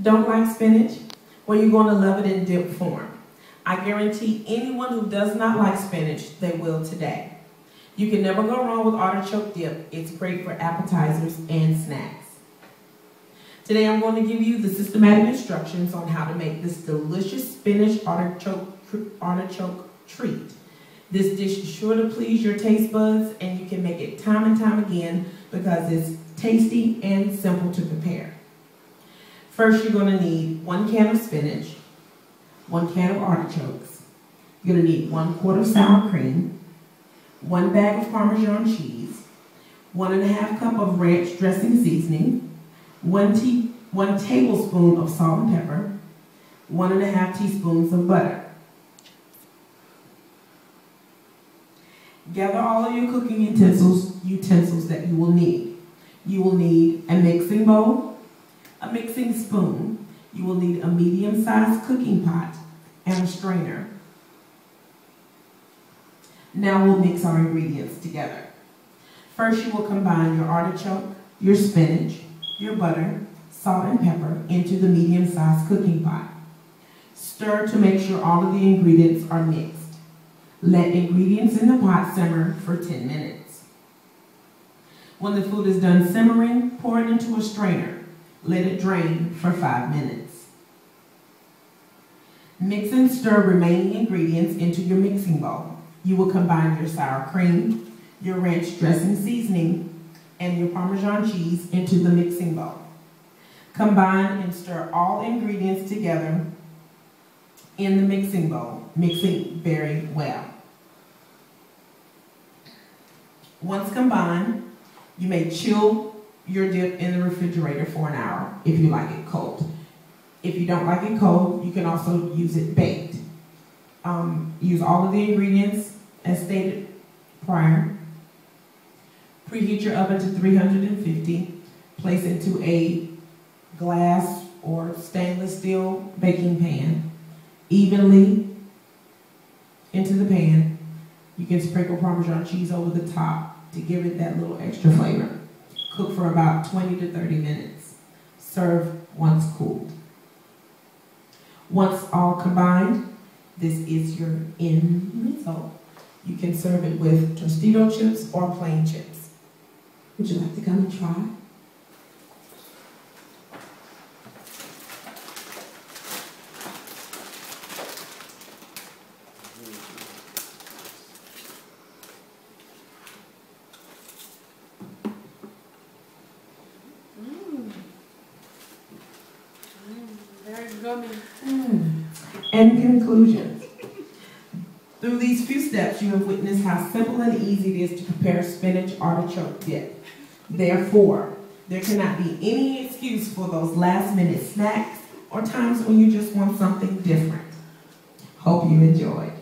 Don't like spinach? Well, you're going to love it in dip form. I guarantee anyone who does not like spinach, they will today. You can never go wrong with artichoke dip. It's great for appetizers and snacks. Today I'm going to give you the systematic instructions on how to make this delicious spinach artichoke, artichoke treat. This dish is sure to please your taste buds and you can make it time and time again because it's tasty and simple to prepare. First, you're going to need one can of spinach, one can of artichokes. You're going to need one quart of sour cream, one bag of Parmesan cheese, one and a half cup of ranch dressing seasoning, one, tea, one tablespoon of salt and pepper, one and a half teaspoons of butter. Gather all of your cooking utensils, utensils that you will need. You will need a mixing bowl, mixing spoon. You will need a medium-sized cooking pot and a strainer. Now we'll mix our ingredients together. First, you will combine your artichoke, your spinach, your butter, salt, and pepper into the medium-sized cooking pot. Stir to make sure all of the ingredients are mixed. Let ingredients in the pot simmer for 10 minutes. When the food is done simmering, pour it into a strainer. Let it drain for five minutes. Mix and stir remaining ingredients into your mixing bowl. You will combine your sour cream, your ranch dressing seasoning, and your Parmesan cheese into the mixing bowl. Combine and stir all ingredients together in the mixing bowl, mixing very well. Once combined, you may chill your dip in the refrigerator for an hour if you like it cold. If you don't like it cold, you can also use it baked. Um, use all of the ingredients as stated prior. Preheat your oven to 350. Place into a glass or stainless steel baking pan evenly into the pan. You can sprinkle Parmesan cheese over the top to give it that little extra flavor. Cook for about 20 to 30 minutes. Serve once cooled. Once all combined, this is your end result. You can serve it with Tostito chips or plain chips. Would you like to come and try? In hmm. conclusion, through these few steps, you have witnessed how simple and easy it is to prepare spinach artichoke dip. Therefore, there cannot be any excuse for those last minute snacks or times when you just want something different. Hope you enjoyed.